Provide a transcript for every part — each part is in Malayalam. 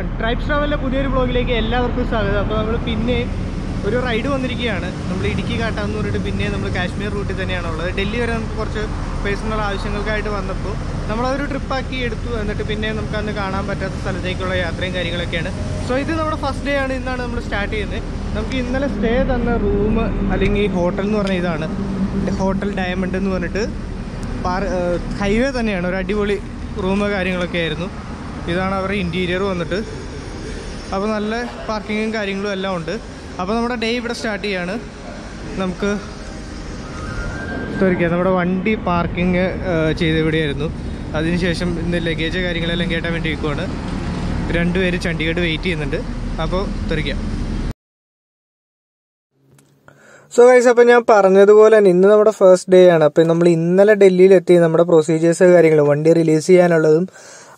വൺ. ട്രൈബ്സ് ട്രാവലിലെ പുതിയൊരു ബ്ലോഗിലേക്ക് എല്ലാവർക്കും സ്വാഗതം. അപ്പോൾ നമ്മൾ പിന്നെ ഒരു റൈഡ് വന്നിരിക്കുകയാണ്. നമ്മൾ ഇടുക്കി കാട്ടാന്ന് പറഞ്ഞിട്ട് പിന്നെ നമ്മൾ കാശ്മീർ റൂട്ടിൽ തന്നെയാണ് ഉള്ളത്. ഡൽഹി വരെ നമുക്ക് കുറച്ച് പേഴ്സണൽ ആവശ്യങ്ങൾക്കായിട്ട് വന്നപ്പോൾ നമ്മളതൊരു ട്രിപ്പാക്കി എടുത്തു. എന്നിട്ട് പിന്നെ നമുക്ക് അന്ന് കാണാൻ പറ്റാത്ത സ്ഥലത്തേക്കുള്ള യാത്രയും കാര്യങ്ങളൊക്കെയാണ്. സോ ഇത് നമ്മുടെ ഫസ്റ്റ് ഡേ ആണ്. ഇന്നാണ് നമ്മൾ സ്റ്റാർട്ട് ചെയ്യുന്നത്. നമുക്ക് ഇന്നലെ സ്റ്റേ തന്ന റൂം അല്ലെങ്കിൽ ഹോട്ടൽ എന്ന് പറഞ്ഞ ഇതാണ്. ഹോട്ടൽ ഡയമണ്ട് എന്ന് പറഞ്ഞിട്ട് ഹൈവേ തന്നെയാണ്. ഒരു അടിപൊളി റൂമ് കാര്യങ്ങളൊക്കെ ആയിരുന്നു. ഇതാണ് അവരുടെ ഇന്റീരിയർ വന്നിട്ട്. അപ്പോൾ നല്ല പാർക്കിങ്ങും കാര്യങ്ങളും എല്ലാം ഉണ്ട്. അപ്പോൾ നമ്മുടെ ഡേ ഇവിടെ സ്റ്റാർട്ട് ചെയ്യാണ്. നമുക്ക് തുറക്കുക നമ്മുടെ വണ്ടി പാർക്കിങ് ചെയ്ത് ഇവിടെയായിരുന്നു അതിനുശേഷം ഇന്ന് ലഗേജ് കാര്യങ്ങളെല്ലാം കേട്ടാൻ വേണ്ടി ഇരിക്കുവാണ്. രണ്ടുപേര് ചണ്ഡീഗഡ് വെയിറ്റ് ചെയ്യുന്നുണ്ട്. അപ്പോൾ തെറിക്കാം സോ ഗൈസ് അപ്പോൾ ഞാൻ പറഞ്ഞതുപോലെ തന്നെ ഇന്ന് നമ്മുടെ ഫസ്റ്റ് ഡേ ആണ്. അപ്പോൾ നമ്മൾ ഇന്നലെ ഡൽഹിയിൽ എത്തി നമ്മുടെ പ്രൊസീജിയേഴ്സ് കാര്യങ്ങളും വണ്ടി റിലീസ് ചെയ്യാനുള്ളതും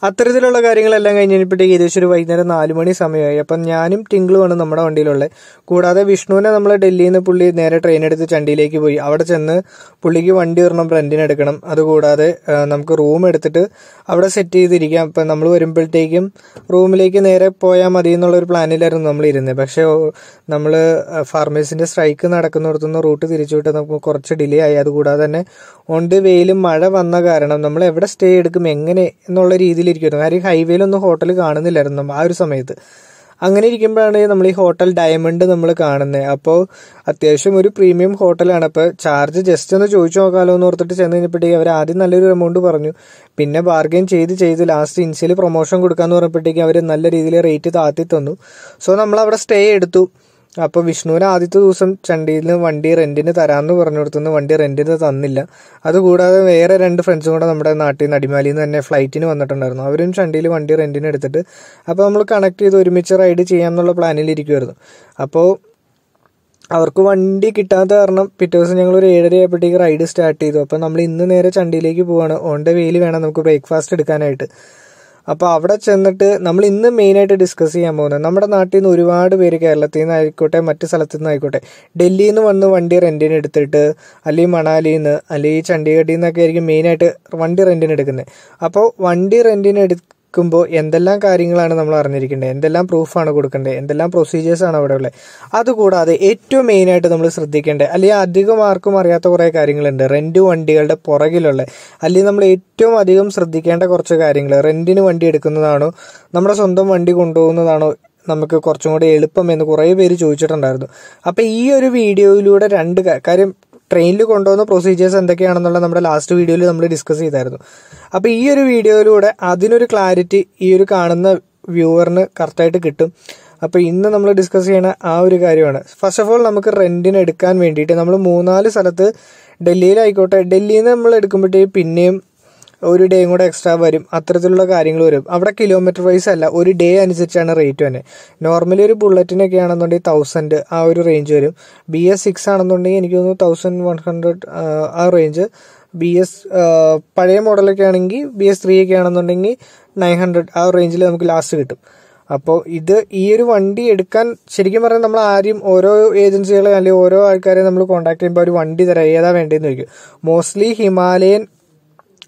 അത്തരത്തിലുള്ള കാര്യങ്ങളെല്ലാം കഴിഞ്ഞപ്പോഴത്തേക്ക് ഏകദേശം ഒരു വൈകുന്നേരം നാല് മണി സമയമായി. അപ്പം ഞാനും ടിങ്കിളുമാണ് നമ്മുടെ വണ്ടിയിലുള്ളത്. കൂടാതെ വിഷ്ണുവിനെ നമ്മൾ ഡൽഹിയിൽ നിന്ന് പുള്ളി നേരെ ട്രെയിൻ എടുത്ത് ചണ്ടിയിലേക്ക് പോയി. അവിടെ ചെന്ന് പുള്ളിക്ക് വണ്ടി ഒരെണ്ണം റെന്റിനെടുക്കണം അതുകൂടാതെ നമുക്ക് റൂം എടുത്തിട്ട് അവിടെ സെറ്റ് ചെയ്തിരിക്കാം. അപ്പം നമ്മൾ വരുമ്പോഴത്തേക്കും റൂമിലേക്ക് നേരെ പോയാൽ മതി എന്നുള്ള ഒരു പ്ലാനിലായിരുന്നു നമ്മൾ ഇരുന്നത്. പക്ഷേ നമ്മൾ ഫാർമേഴ്സിന്റെ സ്ട്രൈക്ക് നടക്കുന്നിടത്തുനിന്ന് റൂട്ട് തിരിച്ചുവിട്ട് നമുക്ക് കുറച്ച് ഡിലേ ആയി. അതുകൂടാതെ തന്നെ ദി വെയിലും മഴ വന്ന കാരണം നമ്മൾ എവിടെ സ്റ്റേ എടുക്കും എങ്ങനെ എന്നുള്ള രീതിയിലിരിക്കുമായിരുന്നു കാര്യം ഹൈവേയിലൊന്നും ഹോട്ടൽ കാണുന്നില്ലായിരുന്നു ആ ഒരു സമയത്ത്. അങ്ങനെ ഇരിക്കുമ്പോഴാണ് നമ്മൾ ഈ ഹോട്ടൽ ഡയമണ്ട് നമ്മൾ കാണുന്നത് അപ്പോൾ അത്യാവശ്യം ഒരു പ്രീമിയം ഹോട്ടലാണ് അപ്പോൾ ചാർജ് ജസ്റ്റ് ഒന്ന് ചോദിച്ചു നോക്കാമല്ലോ എന്ന് ഓർത്തിട്ട് ചെന്ന് കഴിഞ്ഞപ്പോഴത്തേക്ക് അവർ ആദ്യം നല്ലൊരു എമൗണ്ട് പറഞ്ഞു. പിന്നെ ബാർഗെയിൻ ചെയ്ത് ചെയ്ത് ലാസ്റ്റ് ഇൻസിയിൽ പ്രൊമോഷൻ കൊടുക്കാമെന്ന് പറഞ്ഞപ്പോഴത്തേക്ക് അവർ നല്ല രീതിയിൽ റേറ്റ് താത്തി തന്നു. സോ നമ്മൾ അവിടെ സ്റ്റേ എടുത്തു. അപ്പോൾ വിഷ്ണുവിന് ആദ്യത്തെ ദിവസം ചണ്ടിയിൽ നിന്ന് വണ്ടി റെന്റിന് തരാമെന്ന് പറഞ്ഞു കൊടുത്തുനിന്ന് വണ്ടി റെന്റിന് തന്നില്ല. അതുകൂടാതെ വേറെ രണ്ട് ഫ്രണ്ട്സും കൂടെ നമ്മുടെ നാട്ടിൽ നിന്ന് അടിമാലിയിൽ നിന്ന് തന്നെ ഫ്ലൈറ്റിന് വന്നിട്ടുണ്ടായിരുന്നു. അവരും ചണ്ടിയിൽ വണ്ടി റെന്റിന് എടുത്തിട്ട് അപ്പോൾ നമ്മൾ കണക്ട് ചെയ്ത് ഒരുമിച്ച് റൈഡ് ചെയ്യാമെന്നുള്ള പ്ലാനിലിരിക്കുമായിരുന്നു അപ്പോൾ അവർക്ക് വണ്ടി കിട്ടാത്ത കാരണം പിറ്റേ ദിവസം ഞങ്ങൾ ഒരു ഏഴര ആയപ്പോഴത്തേക്ക് റൈഡ് സ്റ്റാർട്ട് ചെയ്തു. അപ്പോൾ നമ്മൾ ഇന്ന് നേരെ ചണ്ടിയിലേക്ക് പോവാണ്. ഓൺ ദ വെയിൽ വേണം നമുക്ക് ബ്രേക്ക്ഫാസ്റ്റ് എടുക്കാനായിട്ട്. അപ്പോൾ അവിടെ ചെന്നിട്ട് നമ്മൾ ഇന്ന് മെയിനായിട്ട് ഡിസ്കസ് ചെയ്യാൻ പോകുന്നത് നമ്മുടെ നാട്ടിൽ നിന്ന് ഒരുപാട് പേര് കേരളത്തിൽ നിന്ന് ആയിക്കോട്ടെ മറ്റ് സ്ഥലത്തു നിന്ന് ആയിക്കോട്ടെ ഡൽഹിയിൽ നിന്ന് വന്ന് വണ്ടി റെന്റിന് എടുത്തിട്ട് അല്ലെങ്കിൽ മണാലിയിൽ നിന്ന് അല്ലെങ്കിൽ ചണ്ഡീഗഡിൽ നിന്നൊക്കെ ആയിരിക്കും മെയിനായിട്ട് വണ്ടി റെന്റിന് എടുക്കുന്നത് അപ്പോൾ വണ്ടി റെന്റിന് എടുക്കുമ്പോൾ എന്തെല്ലാം കാര്യങ്ങളാണ് നമ്മൾ അറിഞ്ഞിരിക്കേണ്ടത്? എന്തെല്ലാം പ്രൂഫാണ് കൊടുക്കേണ്ടത്? എന്തെല്ലാം പ്രൊസീജിയേഴ്സ് ആണ് അവിടെ ഉള്ളത്? അതുകൂടാതെ ഏറ്റവും മെയിനായിട്ട് നമ്മൾ ശ്രദ്ധിക്കേണ്ടത് അല്ലെങ്കിൽ അധികം ആർക്കും അറിയാത്ത കുറേ കാര്യങ്ങളുണ്ട്. റെന്റ് വണ്ടികളുടെ പുറകിലുള്ള അല്ലെങ്കിൽ നമ്മൾ ഏറ്റവും അധികം ശ്രദ്ധിക്കേണ്ട കുറച്ച് കാര്യങ്ങൾ. റെന്റിന് വണ്ടി എടുക്കുന്നതാണോ നമ്മുടെ സ്വന്തം വണ്ടി കൊണ്ടുപോകുന്നതാണോ നമുക്ക് കുറച്ചും കൂടി എളുപ്പം എന്ന് കുറേ പേര് ചോദിച്ചിട്ടുണ്ടായിരുന്നു. അപ്പോൾ ഈ ഒരു വീഡിയോയിലൂടെ രണ്ട് കാര്യം ട്രെയിനിൽ കൊണ്ടുപോകുന്ന പ്രൊസീജിയേഴ്സ് എന്തൊക്കെയാണെന്നുള്ള നമ്മുടെ ലാസ്റ്റ് വീഡിയോയിൽ നമ്മൾ ഡിസ്കസ് ചെയ്തായിരുന്നു. അപ്പോൾ ഈ ഒരു വീഡിയോയിലൂടെ അതിനൊരു ക്ലാരിറ്റി ഈ ഒരു കാണുന്ന വ്യൂവറിന് കറക്റ്റായിട്ട് കിട്ടും. അപ്പോൾ ഇന്ന് നമ്മൾ ഡിസ്കസ് ചെയ്യണ ആ ഒരു കാര്യമാണ്. ഫസ്റ്റ് ഓഫ് ഓൾ നമുക്ക് റെന്റിന് എടുക്കാൻ വേണ്ടിയിട്ട് നമ്മൾ മൂന്നാൽ സ്ഥലത്ത് ഡൽഹിയിലായിക്കോട്ടെ ഡൽഹിയിൽ നിന്ന് നമ്മൾ എടുക്കുമ്പോഴത്തേക്ക് പിന്നെയും ഒരു ഡേയും കൂടെ എക്സ്ട്രാ വരും. അത്തരത്തിലുള്ള കാര്യങ്ങൾ വരും. അവിടെ കിലോമീറ്റർ വൈസ് അല്ല ഒരു ഡേ അനുസരിച്ചാണ് റേറ്റ് തന്നെ നോർമലി ഒരു ബുള്ളറ്റിനൊക്കെ ആണെന്നുണ്ടെങ്കിൽ തൗസൻഡ് ആ ഒരു റേഞ്ച് വരും. ബി എസ് സിക്സ് ആണെന്നുണ്ടെങ്കിൽ എനിക്ക് തോന്നുന്നു തൗസൻഡ് വൺ ഹൺഡ്രഡ് ആ റേഞ്ച് ബി എസ് പഴയ മോഡലൊക്കെ ആണെങ്കിൽ ബി എസ് ത്രീ ഒക്കെ ആണെന്നുണ്ടെങ്കിൽ നയൻ ഹൺഡ്രഡ് ആ റേഞ്ചിൽ നമുക്ക് ലാസ്റ്റ് കിട്ടും. അപ്പോൾ ഇത് ഈ ഒരു വണ്ടി എടുക്കാൻ ശരിക്കും പറഞ്ഞാൽ നമ്മൾ ആരും ഓരോ ഏജൻസികളെ അല്ലെങ്കിൽ ഓരോ ആൾക്കാരെ നമ്മൾ കോൺടാക്ട് ചെയ്യുമ്പോൾ ഒരു വണ്ടി തരാം. ഏതാ വേണ്ടതെന്ന് ചോദിക്കും. മോസ്റ്റ്ലി ഹിമാലയൻ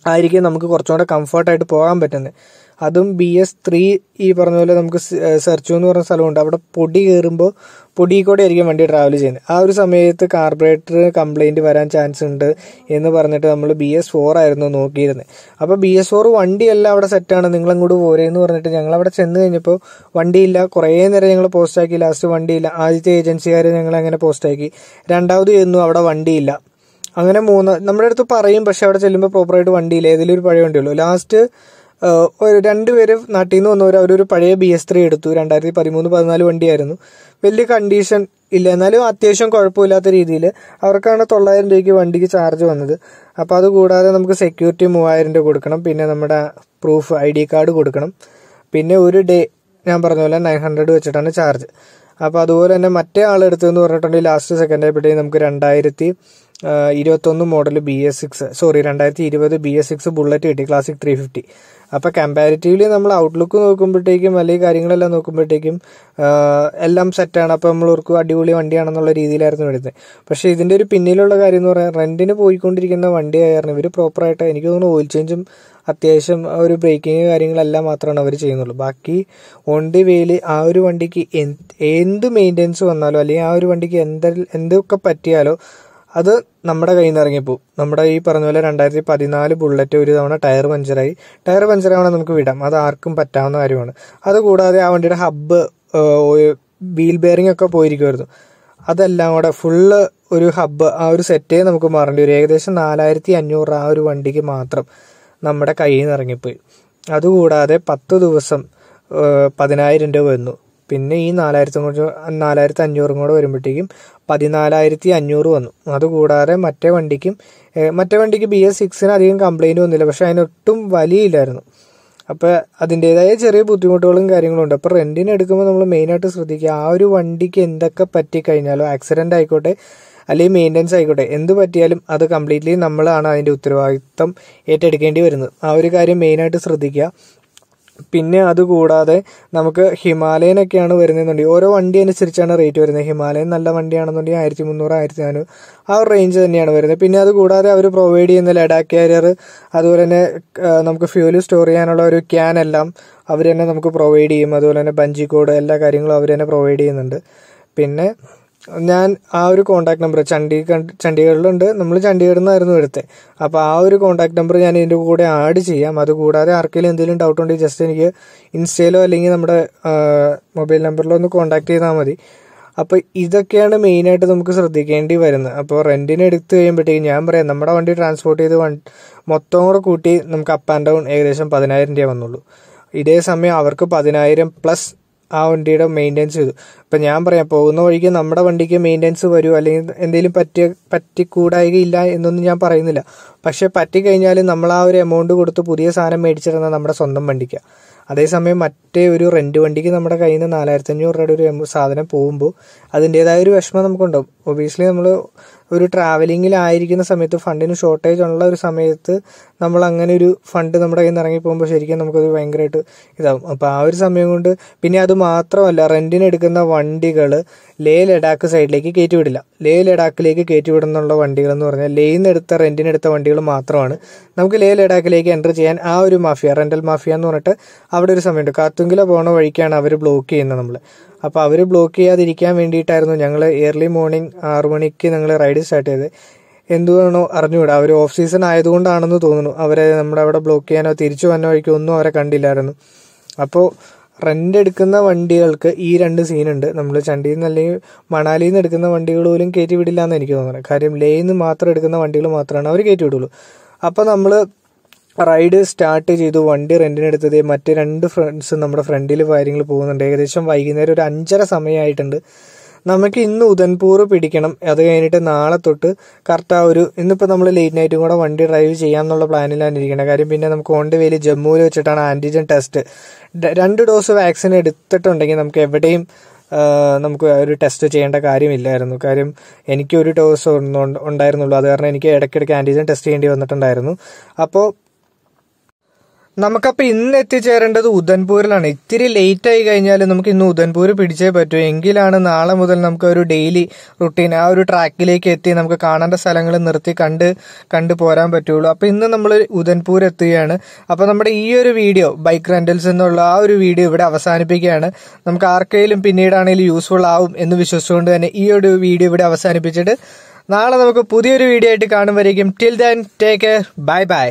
ആയിരിക്കും നമുക്ക് കുറച്ചുകൂടെ കംഫർട്ടായിട്ട് പോകാൻ പറ്റുന്നത്. അതും ബി എസ് ത്രീ ഈ പറഞ്ഞ പോലെ നമുക്ക് സെർച്ചു എന്ന് പറഞ്ഞ സ്ഥലമുണ്ട്. അവിടെ പൊടി കയറുമ്പോൾ പൊടി കൂടെ ആയിരിക്കും വണ്ടി ട്രാവൽ ചെയ്യുന്നത്. ആ ഒരു സമയത്ത് കാർബറേറ്റർ കംപ്ലൈന്റ് വരാൻ ചാൻസ് ഉണ്ട് എന്ന് പറഞ്ഞിട്ട് നമ്മൾ ബി എസ് ഫോർ ആയിരുന്നു നോക്കിയിരുന്നത്. അപ്പോൾ ബി എസ് ഫോർ വണ്ടിയെല്ലാം അവിടെ സെറ്റാണ് നിങ്ങളങ്ങോട്ട് അങ്ങോട്ട് പോരെ എന്ന് പറഞ്ഞിട്ട് ഞങ്ങൾ അവിടെ ചെന്ന് കഴിഞ്ഞപ്പോൾ വണ്ടിയില്ല. കുറേ നേരം ഞങ്ങൾ പോസ്റ്റാക്കി ലാസ്റ്റ് വണ്ടിയില്ല. ആദ്യത്തെ ഏജൻസിക്കാർ ഞങ്ങൾ അങ്ങനെ പോസ്റ്റാക്കി രണ്ടാമത് ചെന്നു അവിടെ വണ്ടിയില്ല. അങ്ങനെ മൂന്ന് നമ്മുടെ അടുത്ത് പറയും പക്ഷെ അവിടെ ചെല്ലുമ്പോൾ പ്രോപ്പറായിട്ട് വണ്ടിയില്ല. ഏതെങ്കിലും ഒരു പഴയ വണ്ടിയുള്ളൂ ലാസ്റ്റ് ഒരു രണ്ടുപേര് നാട്ടിൽ നിന്ന് വന്നവർ അവരൊരു പഴയ ബി എസ് ത്രീ എടുത്തു. രണ്ടായിരത്തി പതിമൂന്ന് പതിനാല് വണ്ടിയായിരുന്നു. വലിയ കണ്ടീഷൻ ഇല്ല. എന്നാലും അത്യാവശ്യം കുഴപ്പമില്ലാത്ത രീതിയിൽ അവർക്കാണ് തൊള്ളായിരം രൂപയ്ക്ക് വണ്ടിക്ക് ചാർജ് വന്നത്. അപ്പോൾ അത് കൂടാതെ നമുക്ക് സെക്യൂരിറ്റി മൂവായിരം രൂപ കൊടുക്കണം. പിന്നെ നമ്മുടെ പ്രൂഫ് ഐ ഡി കാർഡ് കൊടുക്കണം. പിന്നെ ഒരു ഡേ ഞാൻ പറഞ്ഞ പോലെ നയൻ ഹൺഡ്രഡ് വെച്ചിട്ടാണ് ചാർജ് അപ്പോൾ അതുപോലെ തന്നെ മറ്റേ ആൾ ആളെടുത്തെന്ന് പറഞ്ഞിട്ടുണ്ടെങ്കിൽ ലാസ്റ്റ് സെക്കൻഡ് ആയപ്പോഴത്തേക്കും നമുക്ക് രണ്ടായിരത്തി ഇരുപത്തൊന്ന് model B S six sorry രണ്ടായിരത്തി ഇരുപത് ബി എസ് സിക്സ് ബുള്ളറ്റ് കിട്ടി ക്ലാസിക് ത്രീ ഫിഫ്റ്റി അപ്പോൾ കമ്പാരിറ്റീവ്ലി നമ്മൾ ഔട്ട്ലുക്ക് നോക്കുമ്പോഴത്തേക്കും അല്ലെങ്കിൽ കാര്യങ്ങളെല്ലാം നോക്കുമ്പോഴത്തേക്കും എല്ലാം സെറ്റാണ് അപ്പോൾ നമ്മൾ ഓർക്കും അടിപൊളി വണ്ടിയാണെന്നുള്ള രീതിയിലായിരുന്നു എടുത്തത് പക്ഷേ ഇതിന്റെ ഒരു പിന്നിലുള്ള കാര്യം എന്ന് പറയാൻ റെന്റിന് പോയിക്കൊണ്ടിരിക്കുന്ന വണ്ടി ആയിരുന്നു ഇവർ പ്രോപ്പറായിട്ട് എനിക്ക് തോന്നുന്നു ഓയിൽ ചേഞ്ചും അത്യാവശ്യം ഒരു ബ്രേക്കിങ് കാര്യങ്ങളെല്ലാം മാത്രമാണ് അവർ ചെയ്യുന്നുള്ളൂ. ബാക്കി ഓൺ ദി ആ ഒരു വണ്ടിക്ക് എന്ത് മെയിന്റെനൻസ് വന്നാലോ അല്ലെങ്കിൽ ആ ഒരു വണ്ടിക്ക് എന്ത് എന്തൊക്കെ പറ്റിയാലോ അത് നമ്മുടെ കയ്യിൽ നിന്ന് ഇറങ്ങിപ്പോവും. നമ്മുടെ ഈ പറഞ്ഞ പോലെ രണ്ടായിരത്തി പതിനാല് ബുള്ളറ്റ് ഒരു തവണ ടയർ പഞ്ചറായി ടയർ പഞ്ചറാവണ നമുക്ക് വിടാം. അത് ആർക്കും പറ്റാവുന്ന കാര്യമാണ്. അതുകൂടാതെ ആ വണ്ടിയുടെ ഹബ്ബ് വീൽ ബെയറിംഗ് ഒക്കെ പോയിരിക്കുമായിരുന്നു അതെല്ലാം കൂടെ ഫുള്ള് ഒരു ഹബ്ബ് ആ ഒരു സെറ്റേ നമുക്ക് മാറേണ്ടി വരും. ഏകദേശം നാലായിരത്തി അഞ്ഞൂറ് ആ ഒരു വണ്ടിക്ക് മാത്രം നമ്മുടെ കയ്യിൽ നിന്ന് ഇറങ്ങിപ്പോയി. അതുകൂടാതെ പത്ത് ദിവസം പതിനായിരം രൂപ വന്നു. പിന്നെ ഈ നാലായിരത്തി നാലായിരത്തി അഞ്ഞൂറും കൂടെ വരുമ്പോഴത്തേക്കും പതിനാലായിരത്തി അഞ്ഞൂറ് വന്നു. അതുകൂടാതെ മറ്റേ വണ്ടിക്കും മറ്റേ വണ്ടിക്ക് ബി എസ് സിക്സിന് അധികം കംപ്ലൈന്റ് വന്നില്ല. പക്ഷെ അതിനൊട്ടും വലിയില്ലായിരുന്നു. അപ്പോൾ അതിന്റെതായ ചെറിയ ബുദ്ധിമുട്ടുകളും കാര്യങ്ങളും ഉണ്ട്. അപ്പോൾ റെന്റിന് എടുക്കുമ്പോൾ നമ്മൾ മെയിനായിട്ട് ശ്രദ്ധിക്കുക. ആ ഒരു വണ്ടിക്ക് എന്തൊക്കെ പറ്റിക്കഴിഞ്ഞാലോ ആക്സിഡന്റ് ആയിക്കോട്ടെ അല്ലെങ്കിൽ മെയിന്റനൻസ് ആയിക്കോട്ടെ എന്ത് പറ്റിയാലും അത് കംപ്ലീറ്റ്ലി നമ്മളാണ് അതിന്റെ ഉത്തരവാദിത്തം ഏറ്റെടുക്കേണ്ടി വരുന്നത്. ആ ഒരു കാര്യം മെയിനായിട്ട് ശ്രദ്ധിക്കുക. പിന്നെ അതുകൂടാതെ നമുക്ക് ഹിമാലയനൊക്കെയാണ് വരുന്നതെന്നുണ്ടെങ്കിൽ ഓരോ വണ്ടി അനുസരിച്ചാണ് റേറ്റ് വരുന്നത്. ഹിമാലയൻ നല്ല വണ്ടിയാണെന്നുണ്ടെങ്കിൽ ആയിരത്തി മുന്നൂറ് ആയിരത്തി നാനൂറ് ആ റേഞ്ച് തന്നെയാണ് വരുന്നത്. പിന്നെ അതുകൂടാതെ അവർ പ്രൊവൈഡ് ചെയ്യുന്ന ലഡാക്ക് കാരിയർ അതുപോലെ തന്നെ നമുക്ക് ഫ്യൂൽ സ്റ്റോർ ചെയ്യാനുള്ള ഒരു ക്യാൻ എല്ലാം അവർ തന്നെ നമുക്ക് പ്രൊവൈഡ് ചെയ്യും. അതുപോലെ തന്നെ ബഞ്ചി കോഡ് എല്ലാ കാര്യങ്ങളും അവർ തന്നെ പ്രൊവൈഡ് ചെയ്യുന്നുണ്ട്. പിന്നെ ഞാൻ ആ ഒരു കോൺടാക്ട് നമ്പർ ചണ്ഡീഗഡ് ചണ്ഡീഗഡിലുണ്ട്. നമ്മൾ ചണ്ഡീഗഡിൽ നിന്നായിരുന്നു എടുത്തത് അപ്പോൾ ആ ഒരു കോൺടാക്ട് നമ്പർ ഞാൻ ഇതിന്റെ കൂടെ ആഡ് ചെയ്യാം. അതുകൂടാതെ ആർക്കെങ്കിലും എന്തെങ്കിലും ഡൗട്ട് ഉണ്ടെങ്കിൽ ജസ്റ്റ് എനിക്ക് ഇൻസ്റ്റയിലോ അല്ലെങ്കിൽ നമ്മുടെ മൊബൈൽ നമ്പറിലോ ഒന്ന് കോൺടാക്ട് ചെയ്താൽ മതി. അപ്പോൾ ഇതൊക്കെയാണ് മെയിനായിട്ട് നമുക്ക് ശ്രദ്ധിക്കേണ്ടി വരുന്നത്. അപ്പോൾ റെന്റിന് എടുത്തു കഴിയുമ്പോഴത്തേക്കും ഞാൻ പറയാം നമ്മുടെ വണ്ടി ട്രാൻസ്പോർട്ട് ചെയ്ത് വൺ മൊത്തം കൂടെ കൂട്ടി നമുക്ക് അപ്പ് ആൻഡ് ഡൗൺ ഏകദേശം പതിനായിരം രൂപ വന്നുള്ളൂ. ഇതേ സമയം അവർക്ക് പതിനായിരം പ്ലസ് ആ വണ്ടിയുടെ മെയിന്റെനൻസ് ചെയ്തു. ഇപ്പം ഞാൻ പറയാം പോകുന്ന വഴിക്ക് നമ്മുടെ വണ്ടിക്ക് മെയിന്റെനൻസ് വരും അല്ലെങ്കിൽ എന്തെങ്കിലും പറ്റിയ പറ്റിക്കൂടായികയില്ല എന്നൊന്നും ഞാൻ പറയുന്നില്ല. പക്ഷേ പറ്റിക്കഴിഞ്ഞാൽ നമ്മൾ ആ ഒരു എമൗണ്ട് കൊടുത്ത് പുതിയ സാധനം മേടിച്ചിരുന്ന നമ്മുടെ സ്വന്തം വണ്ടിക്ക്. അതേസമയം മറ്റേ ഒരു റെന്റ് വണ്ടിക്ക് നമ്മുടെ കയ്യിൽ നിന്ന് നാലായിരത്തി അഞ്ഞൂറ് രൂപയുടെ ഒരു സാധനം പോകുമ്പോൾ അതിന്റേതായ ഒരു വിഷമം നമുക്കുണ്ടാവും. ഒബിയസ്ലി നമ്മൾ ഒരു ട്രാവലിങ്ങിലായിരിക്കുന്ന സമയത്ത് ഫണ്ടിന് ഷോർട്ടേജ് ഉള്ള ഒരു സമയത്ത് നമ്മൾ അങ്ങനെ ഒരു ഫണ്ട് നമ്മുടെ കയ്യിൽ നിന്ന് ഇറങ്ങി പോകുമ്പോൾ ശരിക്കും നമുക്കത് ഭയങ്കരമായിട്ട് ഇതാവും. അപ്പോൾ ആ ഒരു സമയം കൊണ്ട് പിന്നെ അത് മാത്രമല്ല റെന്റിന് എടുക്കുന്ന വണ്ടികൾ ലേ ലഡാക്ക് സൈഡിലേക്ക് കയറ്റിവിടില്ല. ലേ ലഡാക്കിലേക്ക് കയറ്റിവിടുന്നുള്ള വണ്ടികൾ എന്ന് പറഞ്ഞാൽ ലേയിൽ നിന്ന് എടുത്ത റെന്റിന് എടുത്ത വണ്ടികൾ മാത്രമാണ്. നമുക്ക് ലേ ലഡാക്കിലേക്ക് എന്റർ ചെയ്യാൻ ആ ഒരു മാഫിയ റെന്റൽ മാഫിയ എന്ന് പറഞ്ഞിട്ട് അവിടെ ഒരു സമയമുണ്ട്. കാത്തുങ്കില പോണ വഴിക്കാണ് അവർ ബ്ലോക്ക് ചെയ്യുന്നത് നമ്മൾ അപ്പോൾ അവർ ബ്ലോക്ക് ചെയ്യാതിരിക്കാൻ വേണ്ടിയിട്ടായിരുന്നു ഞങ്ങൾ ഏർലി മോർണിംഗ് ആറു മണിക്ക് ഞങ്ങൾ റൈഡ് സ്റ്റാർട്ട് ചെയ്തത്. എന്തുവാണോ അറിഞ്ഞുകൂടാ. അവർ ഓഫ് സീസൺ ആയതുകൊണ്ടാണെന്ന് തോന്നുന്നു. അവരെ നമ്മുടെ അവിടെ ബ്ലോക്ക് ചെയ്യാനോ തിരിച്ചു വന്ന വഴിക്കോ ഒന്നും അവരെ കണ്ടില്ലായിരുന്നു. അപ്പോൾ റെന്റ് എടുക്കുന്ന വണ്ടികൾക്ക് ഈ രണ്ട് സീനുണ്ട് നമ്മൾ ചണ്ടിയിൽ നിന്ന് അല്ലെങ്കിൽ മണാലിയിൽ നിന്ന് എടുക്കുന്ന വണ്ടികൾ പോലും കയറ്റി വിടില്ല എന്ന് എനിക്ക് തോന്നുന്നത്. കാര്യം ലേയിൽ നിന്ന് മാത്രം എടുക്കുന്ന വണ്ടികൾ മാത്രമാണ് അവർ കയറ്റി വിടുള്ളൂ. അപ്പോൾ നമ്മൾ റൈഡ് സ്റ്റാർട്ട് ചെയ്തു വണ്ടി റെന്റിനെടുത്തത് മറ്റ് രണ്ട് ഫ്രണ്ട്സ് നമ്മുടെ ഫ്രണ്ടിൽ കാര്യങ്ങൾ പോകുന്നുണ്ട്. ഏകദേശം വൈകുന്നേരം ഒരു അഞ്ചര സമയമായിട്ടുണ്ട്. നമുക്ക് ഇന്ന് ഉദൻപൂർ പിടിക്കണം. അത് കഴിഞ്ഞിട്ട് നാളെ തൊട്ട് കറക്റ്റ് ആ ഒരു ഇന്നിപ്പോൾ നമ്മൾ ലേറ്റ് നൈറ്റും കൂടെ വണ്ടി ഡ്രൈവ് ചെയ്യാമെന്നുള്ള പ്ലാനിലാണ് ഇരിക്കുന്നത് കാര്യം പിന്നെ നമുക്ക് ഓൺ ദി ജമ്മുവിൽ വെച്ചിട്ടാണ് ആന്റിജൻ ടെസ്റ്റ് രണ്ട് ഡോസ് വാക്സിൻ എടുത്തിട്ടുണ്ടെങ്കിൽ നമുക്ക് എവിടെയും നമുക്ക് ഒരു ടെസ്റ്റ് ചെയ്യേണ്ട കാര്യമില്ലായിരുന്നു. കാര്യം എനിക്ക് ഒരു ഡോസ് ഉണ്ടായിരുന്നുള്ളൂ. അത് കാരണം എനിക്ക് ഇടയ്ക്കിടയ്ക്ക് ആന്റിജൻ ടെസ്റ്റ് ചെയ്യേണ്ടി വന്നിട്ടുണ്ടായിരുന്നു. അപ്പോൾ നമുക്കപ്പോൾ ഇന്ന് എത്തിച്ചേരേണ്ടത് ഉദൻപൂരിലാണ്. ഇത്തിരി ലേറ്റ് ആയി കഴിഞ്ഞാൽ നമുക്ക് ഇന്ന് ഉദൻപൂർ പിടിച്ചേ പറ്റൂ. എങ്കിലാണ് നാളെ മുതൽ നമുക്ക് ഒരു ഡെയിലി റുട്ടീൻ ആ ഒരു ട്രാക്കിലേക്ക് എത്തി നമുക്ക് കാണേണ്ട സ്ഥലങ്ങൾ നിർത്തി കണ്ട് കണ്ടു പോരാൻ പറ്റുള്ളൂ. അപ്പോൾ ഇന്ന് നമ്മൾ ഉദൻപൂർ എത്തുകയാണ്. അപ്പോൾ നമ്മുടെ ഈ ഒരു വീഡിയോ ബൈക്ക് റെന്റൽസ് എന്നുള്ള ആ ഒരു വീഡിയോ ഇവിടെ അവസാനിപ്പിക്കുകയാണ്. നമുക്ക് ആർക്കെങ്കിലും പിന്നീടാണെങ്കിലും യൂസ്ഫുൾ ആവും എന്ന് വിശ്വസിച്ചുകൊണ്ട് തന്നെ ഈ ഒരു വീഡിയോ ഇവിടെ അവസാനിപ്പിച്ചിട്ട് നാളെ നമുക്ക് പുതിയൊരു വീഡിയോ ആയിട്ട് കാണുമ്പോഴേക്കും till then take care bye bye